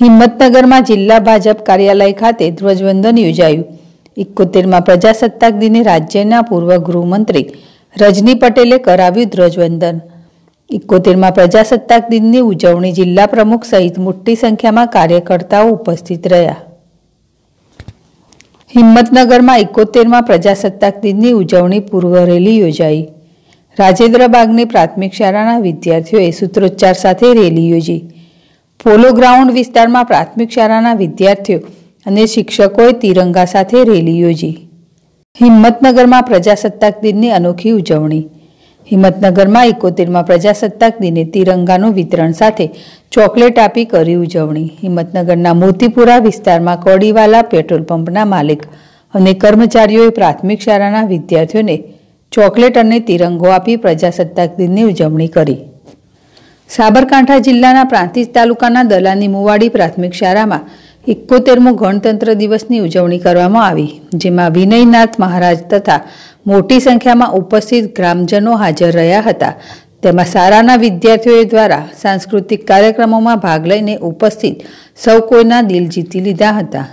હિંમતનગરમાં જિલ્લા ભાજપ કાર્યાલય ખાતે ધ્વજવંદન યોજાયું. એકોતેરમાં પ્રજાસત્તાક દિને રાજ્યના પૂર્વ ગૃહમંત્રી રજની પટેલે કરાવ્યું ધ્વજવંદન. ઇકોતેરમાં પ્રજાસત્તાક દિનની ઉજવણી જિલ્લા પ્રમુખ સહિત મોટી સંખ્યામાં કાર્યકર્તાઓ ઉપસ્થિત રહ્યા. હિંમતનગરમાં એકોતેરમાં પ્રજાસત્તાક દિનની ઉજવણી પૂર્વ રેલી યોજાઈ. રાજેન્દ્ર બાગની પ્રાથમિક શાળાના વિદ્યાર્થીઓએ સૂત્રોચ્ચાર સાથે રેલી યોજી. પોલો ગ્રાઉન્ડ વિસ્તારમાં પ્રાથમિક શાળાના વિદ્યાર્થીઓ અને શિક્ષકોએ તિરંગા સાથે રેલી યોજી. હિંમતનગરમાં પ્રજાસત્તાક દિનની અનોખી ઉજવણી. હિંમતનગરમાં એકોતેરમાં પ્રજાસત્તાક દિને તિરંગાનું વિતરણ સાથે ચોકલેટ આપી કરી ઉજવણી. હિંમતનગરના મોતીપુરા વિસ્તારમાં કોડીવાલા પેટ્રોલ પંપના માલિક અને કર્મચારીઓએ પ્રાથમિક શાળાના વિદ્યાર્થીઓને ચોકલેટ અને તિરંગો આપી પ્રજાસત્તાક દિનની ઉજવણી કરી. સાબરકાંઠા જિલ્લાના પ્રાંતિજ તાલુકાના દલાની મુવાડી પ્રાથમિક શાળામાં એકોતેરમો ગણતંત્ર દિવસની ઉજવણી કરવામાં આવી, જેમાં વિનયનાથ મહારાજ તથા મોટી સંખ્યામાં ઉપસ્થિત ગ્રામજનો હાજર રહ્યા હતા. તેમાં શાળાના વિદ્યાર્થીઓ દ્વારા સાંસ્કૃતિક કાર્યક્રમોમાં ભાગ લઈને ઉપસ્થિત સૌ કોઈના દિલ જીતી લીધા હતા.